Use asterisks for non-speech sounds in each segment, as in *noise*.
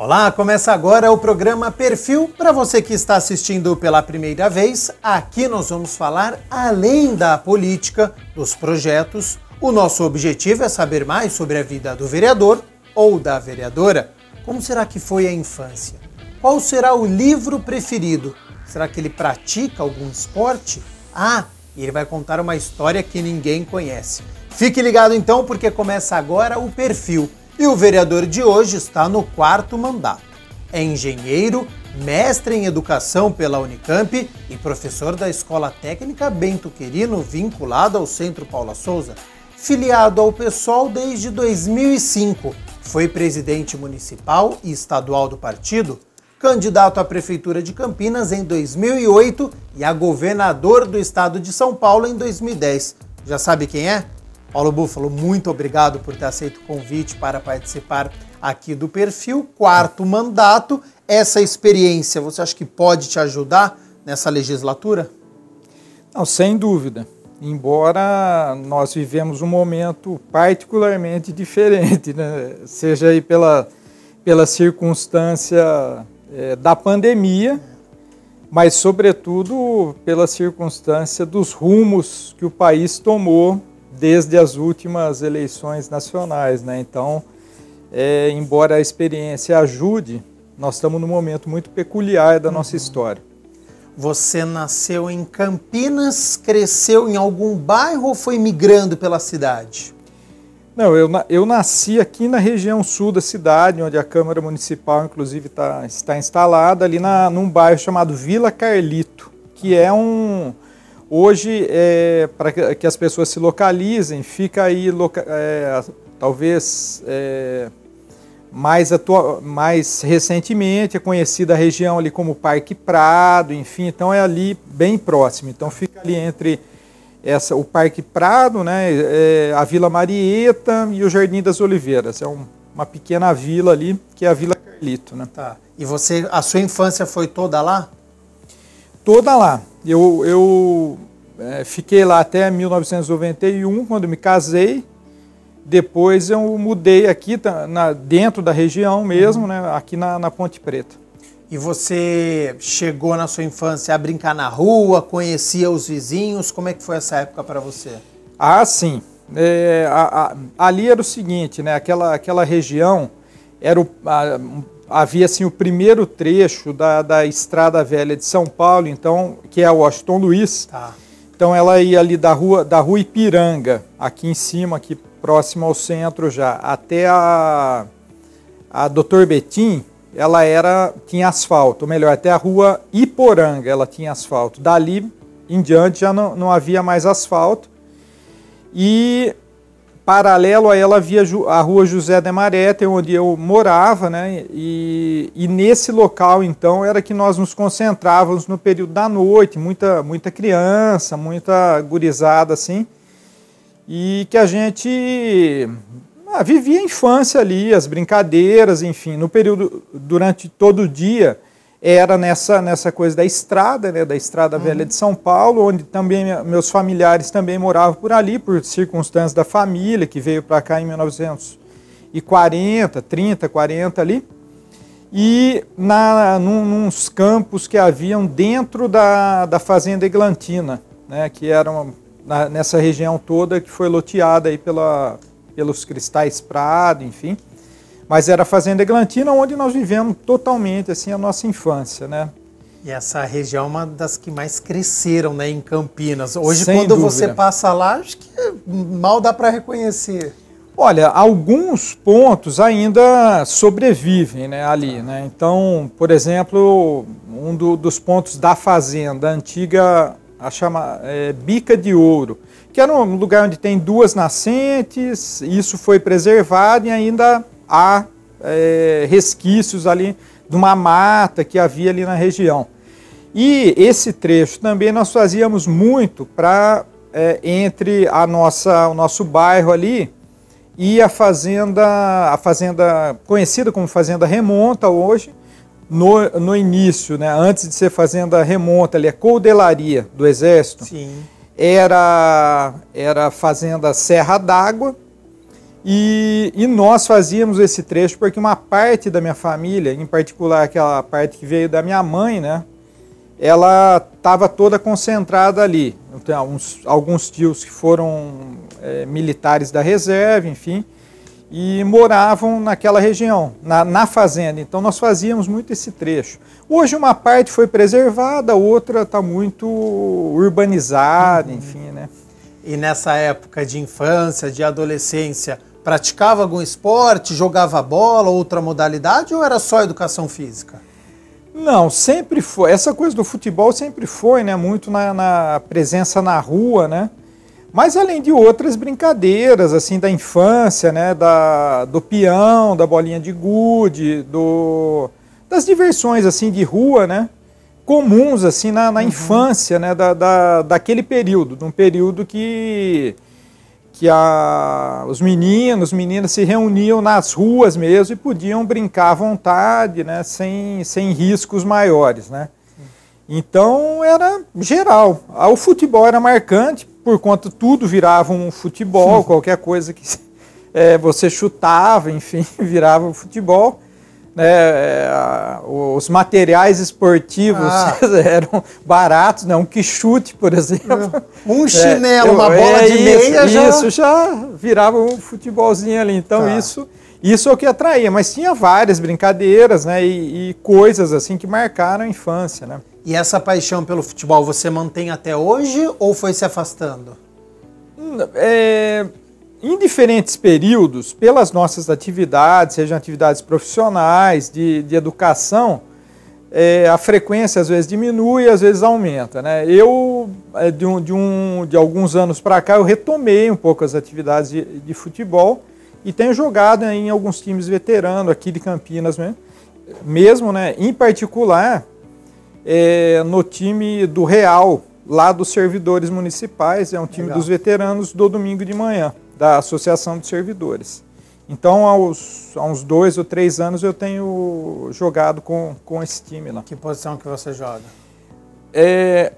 Olá, começa agora o programa Perfil. Para você que está assistindo pela primeira vez, aqui nós vamos falar além da política, dos projetos. O nosso objetivo é saber mais sobre a vida do vereador ou da vereadora. Como será que foi a infância? Qual será o livro preferido? Será que ele pratica algum esporte? Ah, ele vai contar uma história que ninguém conhece. Fique ligado então, porque começa agora o perfil e o vereador de hoje está no quarto mandato. É engenheiro, mestre em educação pela Unicamp e professor da Escola Técnica Bento Quirino, vinculado ao Centro Paula Souza. Filiado ao PSOL desde 2005, foi presidente municipal e estadual do partido, candidato à Prefeitura de Campinas em 2008 e a governador do estado de São Paulo em 2010. Já sabe quem é? Paulo Búfalo, muito obrigado por ter aceito o convite para participar aqui do perfil. Quarto mandato, essa experiência você acha que pode te ajudar nessa legislatura? Não, sem dúvida. Embora nós vivemos um momento particularmente diferente, né? seja aí pela, pela circunstância é, da pandemia, mas sobretudo pela circunstância dos rumos que o país tomou desde as últimas eleições nacionais, né? Então, é, embora a experiência ajude, nós estamos num momento muito peculiar da nossa uhum. história. Você nasceu em Campinas, cresceu em algum bairro ou foi migrando pela cidade? Não, eu, eu nasci aqui na região sul da cidade, onde a Câmara Municipal, inclusive, tá, está instalada, ali na, num bairro chamado Vila Carlito, que é um, Hoje, é, para que as pessoas se localizem, fica aí loca é, talvez é, mais, mais recentemente é conhecida a região ali como Parque Prado, enfim, então é ali bem próximo. Então fica ali entre essa, o Parque Prado, né, é, a Vila Marieta e o Jardim das Oliveiras. É um, uma pequena vila ali que é a Vila Carlito. Né? Tá. E você, a sua infância foi toda lá? Toda lá. Eu, eu é, fiquei lá até 1991, quando me casei. Depois eu mudei aqui, tá, na, dentro da região mesmo, uhum. né, aqui na, na Ponte Preta. E você chegou na sua infância a brincar na rua, conhecia os vizinhos? Como é que foi essa época para você? Ah, sim. É, a, a, ali era o seguinte, né? Aquela, aquela região era o, a, havia assim o primeiro trecho da, da Estrada Velha de São Paulo, então que é o Washington Luiz. Tá. Então ela ia ali da rua da rua Ipiranga, aqui em cima, aqui próximo ao centro já, até a a Doutor Betim, ela era tinha asfalto, ou melhor, até a rua Iporanga, ela tinha asfalto. Dali em diante já não, não havia mais asfalto. E Paralelo a ela havia a rua José de Marete, onde eu morava, né? E, e, nesse local, então, era que nós nos concentrávamos no período da noite, muita, muita criança, muita gurizada, assim, e que a gente ah, vivia a infância ali, as brincadeiras, enfim, no período, durante todo o dia, era nessa, nessa coisa da estrada, né, da estrada uhum. velha de São Paulo, onde também meus familiares também moravam por ali, por circunstâncias da família, que veio para cá em 1940, 30, 40 ali. E na, num, nos campos que haviam dentro da, da Fazenda Eglantina, né, que eram nessa região toda que foi loteada aí pela, pelos Cristais Prado, enfim. Mas era a Fazenda Eglantina, onde nós vivemos totalmente assim a nossa infância, né? E essa região é uma das que mais cresceram, né, em Campinas. Hoje, Sem quando dúvida. você passa lá, acho que mal dá para reconhecer. Olha, alguns pontos ainda sobrevivem né, ali. Né? Então, por exemplo, um do, dos pontos da fazenda, a antiga, a chama é, Bica de Ouro, que era um lugar onde tem duas nascentes, isso foi preservado e ainda há é, resquícios ali de uma mata que havia ali na região. E esse trecho também nós fazíamos muito para é, entre a nossa, o nosso bairro ali e a fazenda, a fazenda conhecida como Fazenda Remonta hoje, no, no início, né, antes de ser Fazenda Remonta, ali a Coldelaria do Exército, Sim. era era Fazenda Serra d'Água, E, e, nós fazíamos esse trecho porque uma parte da minha família, em particular aquela parte que veio da minha mãe, né? Ela estava toda concentrada ali. Então, uns, alguns tios que foram é, militares da reserva, enfim, e moravam naquela região, na, na, fazenda. Então nós fazíamos muito esse trecho. Hoje uma parte foi preservada, outra está muito urbanizada, uhum. enfim, né? E nessa época de infância, de adolescência, praticava algum esporte, jogava bola, outra modalidade ou era só educação física? Não, sempre foi. Essa coisa do futebol sempre foi, né? Muito na, na presença na rua, né? Mas além de outras brincadeiras, assim, da infância, né? Da, do peão, da bolinha de gude, do, das diversões, assim, de rua, né? Comuns, assim, na, na uhum. infância, né? Da, da, daquele período, de um período que que a, os meninos, meninas se reuniam nas ruas mesmo e podiam brincar à vontade, né, sem, sem riscos maiores, né. Então era geral. O futebol era marcante, por conta tudo virava um futebol, qualquer coisa que *laughs* é, você chutava, enfim, *laughs* virava um futebol né, é, os materiais esportivos ah. *laughs* eram baratos, né, um quichute, por exemplo. Um chinelo, é, uma bola é, de meia isso, já... Isso já virava um futebolzinho ali. Então tá. isso, isso é o que atraía. Mas tinha várias brincadeiras né, e, e, coisas assim que marcaram a infância. Né. E essa paixão pelo futebol você mantém até hoje ou foi se afastando? É em diferentes períodos, pelas nossas atividades, sejam atividades profissionais, de, de educação, é, a frequência às vezes diminui, às vezes aumenta. Né? Eu, é, de, um, de, um, de alguns anos para cá, eu retomei um pouco as atividades de, de, futebol e tenho jogado em alguns times veteranos aqui de Campinas mesmo, mesmo né? em particular é, no time do Real, lá dos servidores municipais, é um time Legal. dos veteranos do domingo de manhã da Associação de Servidores. Então, aos, há uns dois ou três anos eu tenho jogado com, com esse time lá. Que posição que você joga? É,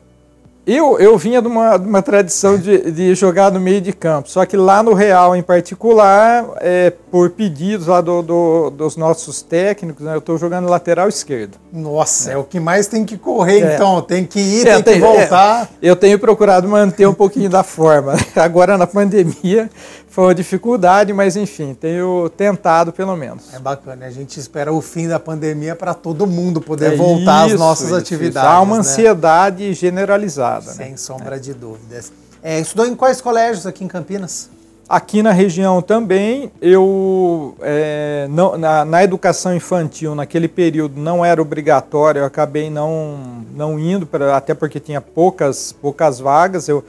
eu, eu vinha de uma, de uma tradição de, de jogar no meio de campo, só que lá no Real em particular, é, por pedidos lá do, do, dos nossos técnicos, né, eu estou jogando lateral esquerdo. Nossa, é. é. o que mais tem que correr é. então, tem que ir, é, tem, que voltar. É, eu tenho procurado manter um pouquinho da forma. *laughs* Agora na pandemia foi uma dificuldade, mas enfim, tenho tentado pelo menos. É bacana, a gente espera o fim da pandemia para todo mundo poder é voltar isso, às nossas isso, atividades. Isso. Há uma né? ansiedade generalizada. Sem né? sombra de dúvidas. É, estudou em quais colégios aqui em Campinas? Aqui na região também, eu é, não, na, na, educação infantil, naquele período, não era obrigatório, eu acabei não, não indo, pra, até porque tinha poucas, poucas vagas. Eu,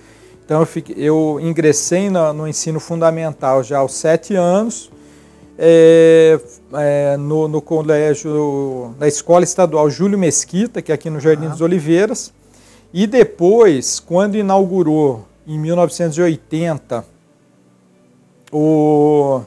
então eu, fiquei, eu ingressei no, no, ensino fundamental já aos sete anos, é, é, no, no, colégio, na Escola Estadual Júlio Mesquita, que é aqui no Jardim ah. dos Oliveiras, e depois, quando inaugurou, em 1980, o,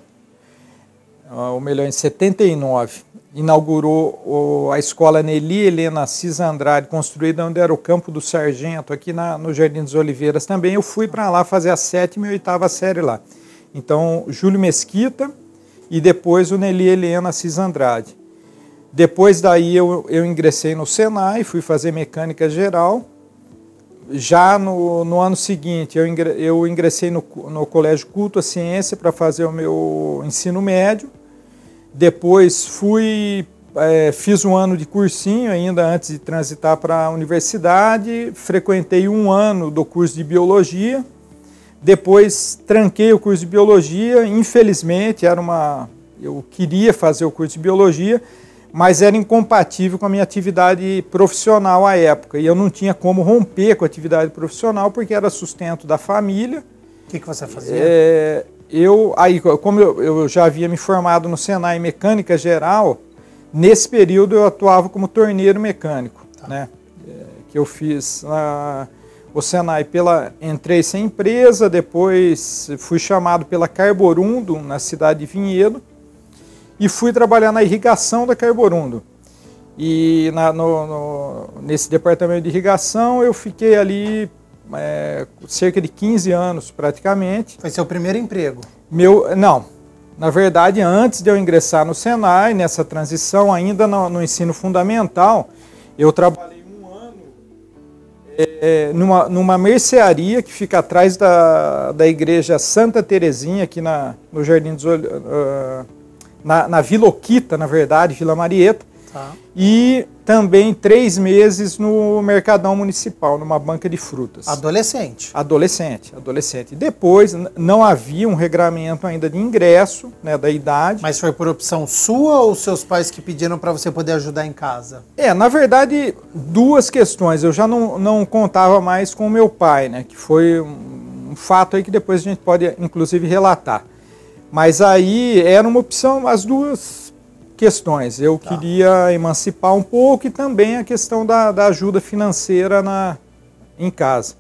ou melhor, em 79, inaugurou a escola Nelly Helena Assis Andrade, construída onde era o campo do Sargento, aqui na, no Jardim dos Oliveiras também. Eu fui para lá fazer a sétima e oitava série lá. Então, Júlio Mesquita e depois o Nelly Helena Assis Andrade. Depois daí eu, eu ingressei no Senai, fui fazer mecânica geral. Já no, no ano seguinte eu, ingre, eu ingressei no, no Colégio Culto à Ciência para fazer o meu ensino médio depois fui, é, fiz um ano de cursinho ainda antes de transitar para a universidade. Frequentei um ano do curso de biologia. Depois tranquei o curso de biologia. Infelizmente, era uma, eu queria fazer o curso de biologia, mas era incompatível com a minha atividade profissional à época. E eu não tinha como romper com a atividade profissional porque era sustento da família. O que, que você fazia? É, eu, aí, como eu, eu, já havia me formado no Senai mecânica geral, nesse período eu atuava como torneiro mecânico, tá. né? É, que eu fiz na, o Senai pela entrei sem empresa, depois fui chamado pela Carborundo na cidade de Vinhedo e fui trabalhar na irrigação da Carborundo. E na, no, no, nesse departamento de irrigação eu fiquei ali é, cerca de 15 anos praticamente. Foi seu primeiro emprego? Meu, não. Na verdade, antes de eu ingressar no Senai, nessa transição, ainda no, no ensino fundamental, eu trabalhei um ano é, numa, numa mercearia que fica atrás da, da igreja Santa Terezinha, aqui na, no Jardim dos Olhos, uh, na, na Vila Oquita, na verdade, Vila Marieta. Tá. E também três meses no Mercadão Municipal, numa banca de frutas. Adolescente. Adolescente, adolescente. Depois, não havia um regramento ainda de ingresso, né, da idade. Mas foi por opção sua ou seus pais que pediram para você poder ajudar em casa? É, na verdade, duas questões. Eu já não, não contava mais com o meu pai, né, que foi um, um fato aí que depois a gente pode, inclusive, relatar. Mas aí era uma opção, as duas questões. Eu tá. queria emancipar um pouco e também a questão da, da ajuda financeira na, em casa.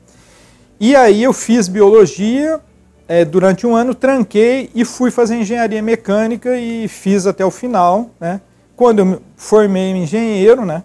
E aí eu fiz biologia é, durante um ano, tranquei e fui fazer engenharia mecânica e fiz até o final. Né? Quando eu formei engenheiro, né,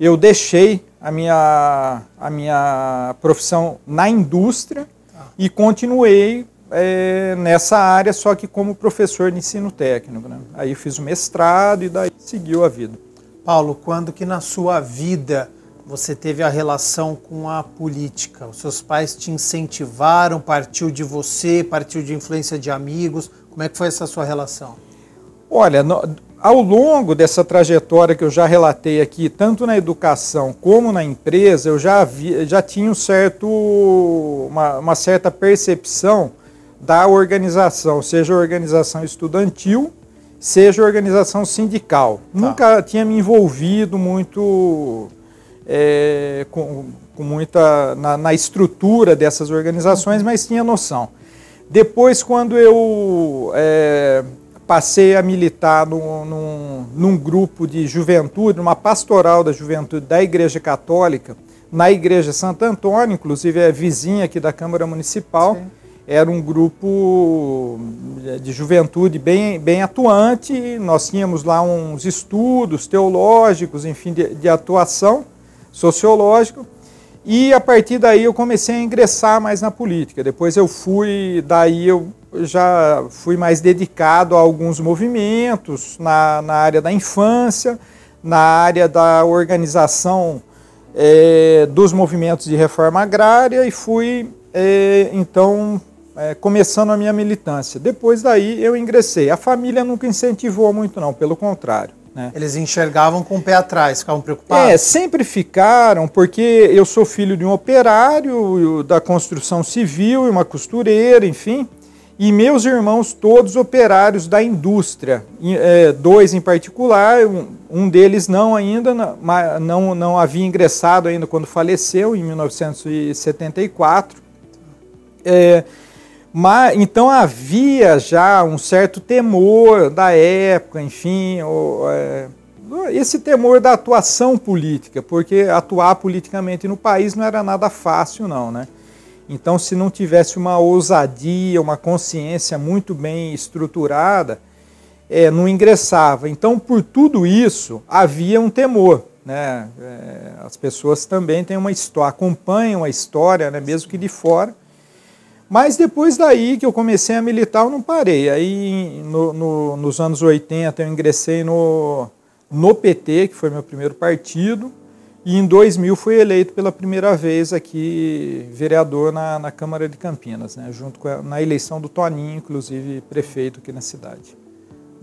eu deixei a minha, a minha profissão na indústria tá. e continuei é, nessa área, só que como professor de ensino técnico. Né? Aí fiz o mestrado e daí seguiu a vida. Paulo, quando que na sua vida você teve a relação com a política? Os seus pais te incentivaram, partiu de você, partiu de influência de amigos? Como é que foi essa sua relação? Olha, no, ao longo dessa trajetória que eu já relatei aqui, tanto na educação como na empresa, eu já, vi, já tinha um certo, uma, uma certa percepção da organização, seja organização estudantil, seja organização sindical. Tá. Nunca tinha me envolvido muito é, com, com, muita na, na, estrutura dessas organizações, mas tinha noção. Depois, quando eu é, passei a militar no, num, num grupo de juventude, numa pastoral da juventude da Igreja Católica, na Igreja Santo Antônio, inclusive é vizinha aqui da Câmara Municipal. Sim era um grupo de juventude bem, bem atuante. Nós tínhamos lá uns estudos teológicos, enfim, de, de atuação sociológica. E a partir daí eu comecei a ingressar mais na política. Depois eu fui, daí eu já fui mais dedicado a alguns movimentos na, na área da infância, na área da organização é, dos movimentos de reforma agrária e fui é, então é, começando a minha militância. Depois daí eu ingressei. A família nunca incentivou muito, não, pelo contrário. Né? Eles enxergavam com o pé atrás, ficavam preocupados? É, sempre ficaram, porque eu sou filho de um operário da construção civil e uma costureira, enfim, e meus irmãos todos operários da indústria, é, dois em particular, um, um deles não ainda, não, não, havia ingressado ainda quando faleceu, em 1974. É, mas, então havia já um certo temor da época, enfim, ou, é, esse temor da atuação política, porque atuar politicamente no país não era nada fácil, não, né? Então, se não tivesse uma ousadia, uma consciência muito bem estruturada, é, não ingressava. Então, por tudo isso, havia um temor. Né? É, as pessoas também têm uma história, acompanham a história, né, mesmo que de fora, mas depois daí que eu comecei a militar, eu não parei. Aí no, no, nos anos 80 eu ingressei no, no PT, que foi meu primeiro partido, e em 2000 fui eleito pela primeira vez aqui vereador na, na Câmara de Campinas, né, junto a, na eleição do Toninho, inclusive prefeito aqui na cidade.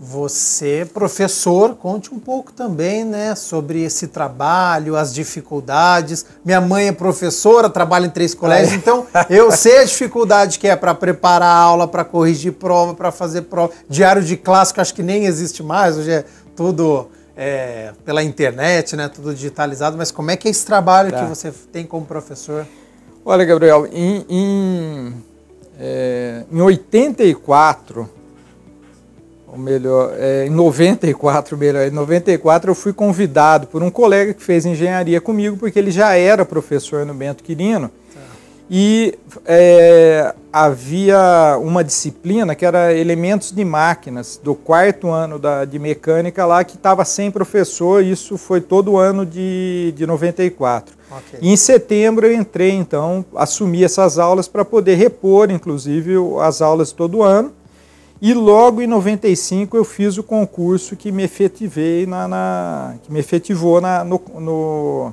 Você, professor, conte um pouco também né, sobre esse trabalho, as dificuldades. Minha mãe é professora, trabalha em três colégios, é. então eu sei a dificuldade que é para preparar a aula, para corrigir prova, para fazer prova. Diário de clássico acho que nem existe mais, hoje é tudo é, pela internet, né, tudo digitalizado. Mas como é que é esse trabalho tá. que você tem como professor? Olha, Gabriel, em, em, é, em 84 ou melhor, é, em 94, melhor, em 94 eu fui convidado por um colega que fez engenharia comigo, porque ele já era professor no Bento Quirino, tá. e é, havia uma disciplina que era elementos de máquinas, do quarto ano da, de mecânica lá, que estava sem professor, isso foi todo o ano de, de 94. Okay. E em setembro eu entrei, então, assumi essas aulas para poder repor, inclusive, as aulas todo ano, E logo em 95 eu fiz o concurso que me efetivei na, na que me efetivou na, no, no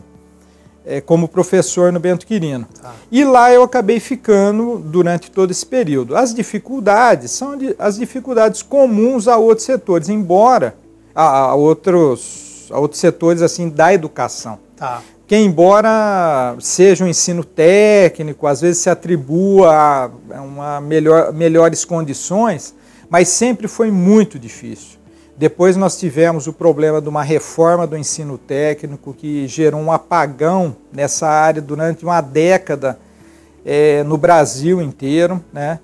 é, como professor no Bento Quirino. Tá. E lá eu acabei ficando durante todo esse período. As dificuldades são as dificuldades comuns a outros setores, embora a, a outros, a outros setores assim da educação. Tá. Que embora seja um ensino técnico, às vezes se atribua a uma melhor, melhores condições, mas sempre foi muito difícil. Depois nós tivemos o problema de uma reforma do ensino técnico que gerou um apagão nessa área durante uma década é, no Brasil inteiro, né?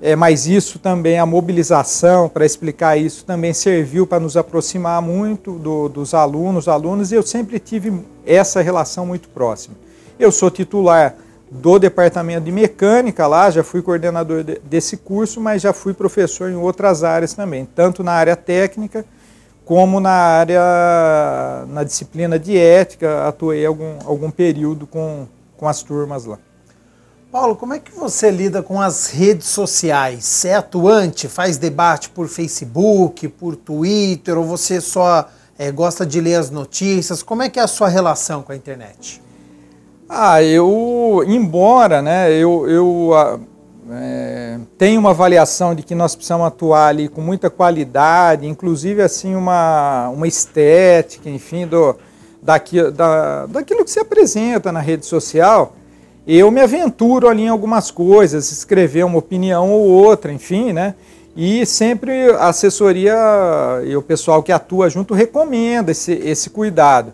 É, mas isso também, a mobilização para explicar isso também serviu para nos aproximar muito do, dos alunos, alunos, e eu sempre tive essa relação muito próxima. Eu sou titular do departamento de mecânica lá, já fui coordenador de, desse curso, mas já fui professor em outras áreas também, tanto na área técnica como na área, na disciplina de ética, atuei algum, algum período com, com as turmas lá. Paulo, como é que você lida com as redes sociais? Você é atuante, faz debate por Facebook, por Twitter, ou você só é, gosta de ler as notícias? Como é que é a sua relação com a internet? Ah, eu, embora, né, eu, eu é, tenho uma avaliação de que nós precisamos atuar ali com muita qualidade, inclusive assim uma, uma estética, enfim, do, daqui, da, daquilo que se apresenta na rede social, eu me aventuro ali em algumas coisas, escrever uma opinião ou outra, enfim, né? E sempre a assessoria e o pessoal que atua junto recomenda esse, esse cuidado.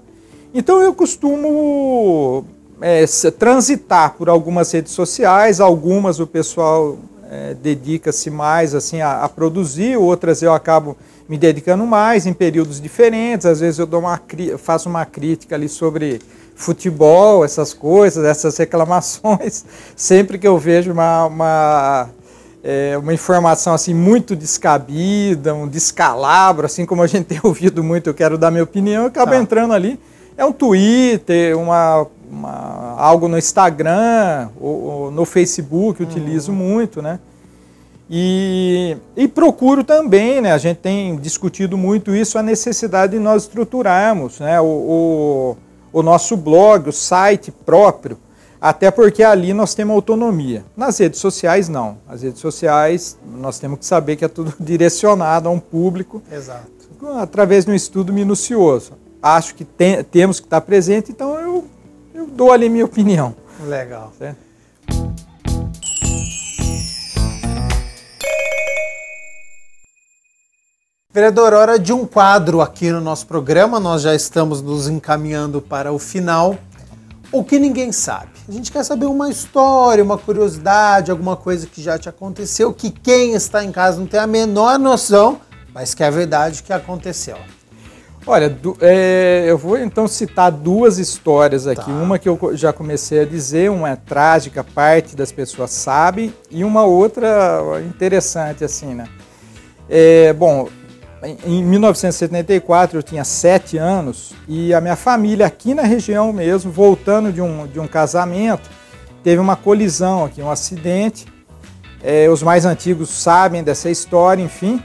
Então eu costumo é, transitar por algumas redes sociais, algumas o pessoal é, dedica-se mais assim a, a, produzir, outras eu acabo me dedicando mais em períodos diferentes. Às vezes eu dou uma, faço uma crítica ali sobre futebol, essas coisas, essas reclamações. *laughs* Sempre que eu vejo uma, uma, é, uma informação assim muito descabida, um descalabro, assim como a gente *laughs* tem ouvido muito, eu quero dar minha opinião, eu acabo tá. entrando ali. É um Twitter, uma uma, algo no Instagram ou, ou no Facebook, utilizo uhum. muito, né? E, e, procuro também, né? A gente tem discutido muito isso, a necessidade de nós estruturarmos né? o, o, o nosso blog, o site próprio, até porque ali nós temos autonomia. Nas redes sociais, não. As redes sociais, nós temos que saber que é tudo *laughs* direcionado a um público. Exato. Através de um estudo minucioso. Acho que tem, temos que estar presente, então eu eu dou ali minha opinião. Legal. Certo? Vereador, hora de um quadro aqui no nosso programa. Nós já estamos nos encaminhando para o final. O que ninguém sabe. A gente quer saber uma história, uma curiosidade, alguma coisa que já te aconteceu, que quem está em casa não tem a menor noção, mas que é verdade que aconteceu. Olha, do, é, eu vou então citar duas histórias aqui. Tá. Uma que eu já comecei a dizer, uma é trágica, parte das pessoas sabe, e uma outra interessante, assim, né? É, bom, em 1974 eu tinha sete anos e a minha família aqui na região mesmo, voltando de um, de um casamento, teve uma colisão aqui, um acidente. É, os mais antigos sabem dessa história, enfim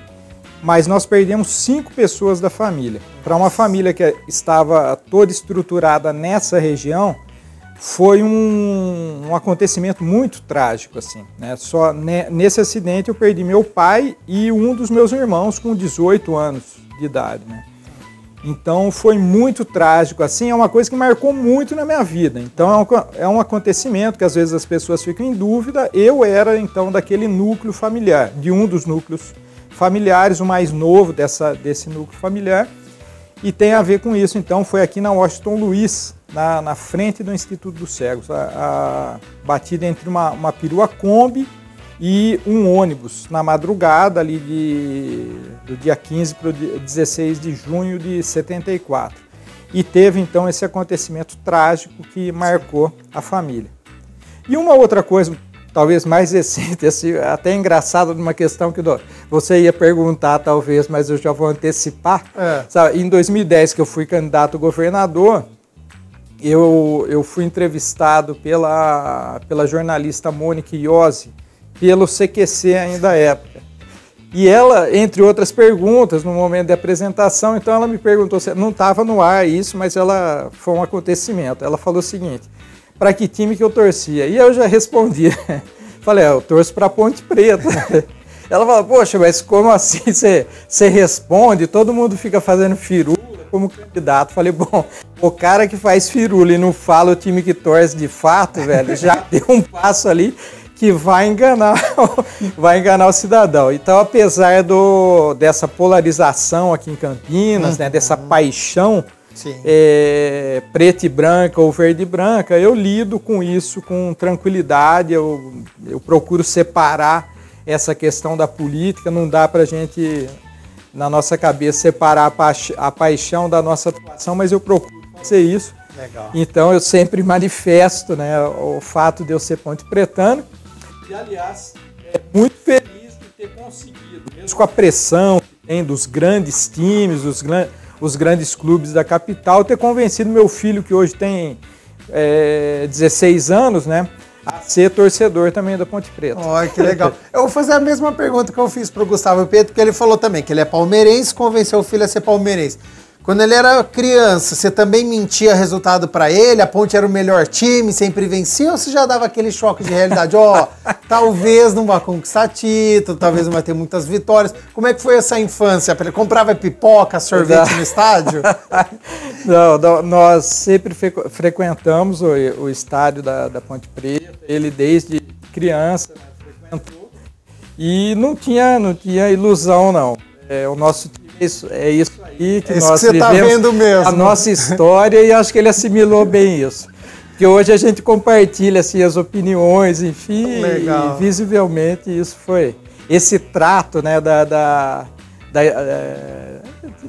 mas nós perdemos cinco pessoas da família. Para uma família que estava toda estruturada nessa região, foi um, um acontecimento muito trágico assim. Né? Só nesse acidente eu perdi meu pai e um dos meus irmãos com 18 anos de idade. Né? Então foi muito trágico assim, é uma coisa que marcou muito na minha vida. Então é um, é um acontecimento que às vezes as pessoas ficam em dúvida. Eu era então daquele núcleo familiar, de um dos núcleos familiares, o mais novo dessa, desse núcleo familiar. E tem a ver com isso, então, foi aqui na Washington Luiz, na, na frente do Instituto dos Cegos, a, a batida entre uma, uma perua Kombi e um ônibus na madrugada ali de, do dia 15 para o 16 de junho de 74. E teve então esse acontecimento trágico que marcou a família. E uma outra coisa talvez mais recente, *laughs* assim, até engraçado numa questão que você ia perguntar, talvez, mas eu já vou antecipar. É. Sabe, em 2010, que eu fui candidato a governador, eu, eu fui entrevistado pela, pela jornalista Mônica Iose, pelo CQC ainda da época. E ela, entre outras perguntas, no momento da apresentação, então ela me perguntou, não estava no ar isso, mas ela foi um acontecimento. Ela falou o seguinte: para que time que eu torcia? E eu já respondi. *laughs* Falei, é, eu torço para Ponte Preta. *laughs* Ela falou, poxa, mas como assim *laughs* você responde? Todo mundo fica fazendo firula como candidato. Falei, bom, o cara que faz firula e não fala o time que torce de fato, velho, já deu um passo ali que vai enganar, vai enganar o cidadão. Então, apesar do, dessa polarização aqui em Campinas, né, dessa uhum. paixão é, preta e branca ou verde e branca, eu lido com isso com tranquilidade, eu, eu procuro separar essa questão da política, não dá para a gente, na nossa cabeça, separar a, pa a paixão da nossa atuação, mas eu procuro fazer isso. Legal. Então eu sempre manifesto né, o fato de eu ser ponte pretano e, aliás, é muito feliz de ter conseguido, mesmo com a pressão que tem dos grandes times, dos os grandes clubes da capital, ter convencido meu filho, que hoje tem é, 16 anos, né? A ser torcedor também da Ponte Preta. Olha, que legal. *laughs* Eu vou fazer a mesma pergunta que eu fiz para o Gustavo Pedro, que ele falou também, que ele é palmeirense, convenceu o filho a ser palmeirense. Quando ele era criança, você também mentia resultado para ele? A Ponte era o melhor time, sempre vencia? Ou você já dava aquele choque de realidade? Ó, oh, *laughs* talvez não vá conquistar título, talvez não vai ter muitas vitórias. Como é que foi essa infância? Ele comprava pipoca, sorvete no estádio? *laughs* Não, não, nós sempre frequentamos o, o estádio da, da, Ponte Preta. Ele desde criança né, frequentou e não tinha, não tinha ilusão não. É, o nosso time isso, é isso aí que é isso nós que você tá vendo mesmo. A nossa história e acho que ele assimilou bem isso. Que hoje a gente compartilha assim, as opiniões, enfim, Legal. e visivelmente isso foi esse trato né, da, da, da é,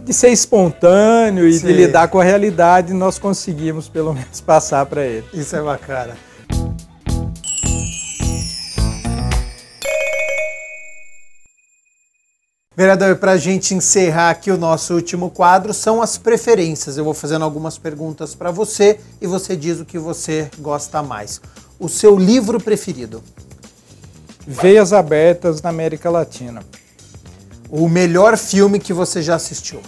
de ser espontâneo e Sim. de lidar com a realidade, nós conseguimos pelo menos passar para ele. Isso é bacana. Vereador, para a gente encerrar aqui o nosso último quadro, são as preferências. Eu vou fazendo algumas perguntas para você e você diz o que você gosta mais. O seu livro preferido? Veias Abertas na América Latina. O melhor filme que você já assistiu?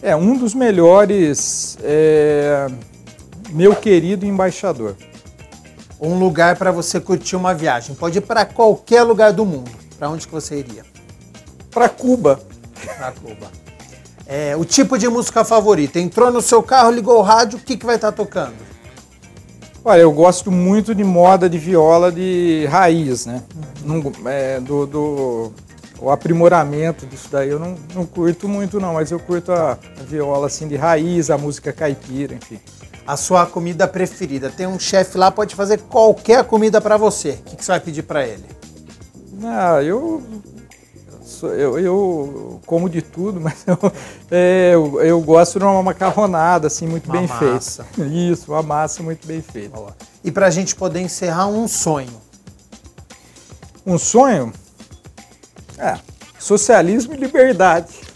É, um dos melhores é Meu Querido Embaixador. Um lugar para você curtir uma viagem. Pode ir para qualquer lugar do mundo. Para onde que você iria? Para Cuba. Para Cuba. É, o tipo de música favorita? Entrou no seu carro, ligou o rádio, o que, que vai estar tá tocando? Olha, eu gosto muito de moda de viola de raiz, né? Uhum. é, do, do, o aprimoramento disso daí eu não, não curto muito não, mas eu curto a, a viola assim de raiz, a música caipira, enfim. A sua comida preferida? Tem um chefe lá, pode fazer qualquer comida para você. O que, que você vai pedir para ele? Ah, eu eu, eu como de tudo, *laughs* mas eu, é, eu, eu, gosto de uma macarronada, assim, muito uma bem massa. feita. *laughs* Isso, uma massa muito bem feita. E para a gente poder encerrar, um sonho? Um sonho? É, socialismo e liberdade.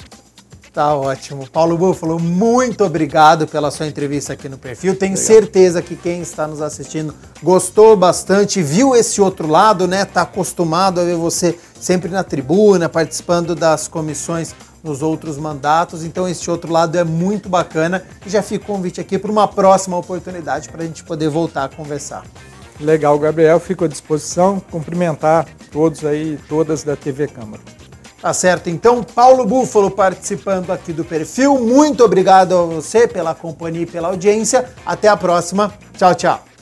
Tá ótimo. Paulo Búfalo, muito obrigado pela sua entrevista aqui no perfil. Tenho Obrigado. certeza que quem está nos assistindo gostou bastante, viu esse outro lado, né? Tá acostumado a ver você sempre na tribuna, participando das comissões nos outros mandatos. Então esse outro lado é muito bacana e já fica o convite aqui para uma próxima oportunidade para a gente poder voltar a conversar. Legal, Gabriel, fico à disposição. Cumprimentar todos aí, todas da TV Câmara. Tá certo, então, Paulo Búfalo participando aqui do perfil. Muito obrigado a você pela companhia e pela audiência. Até a próxima. Tchau, tchau.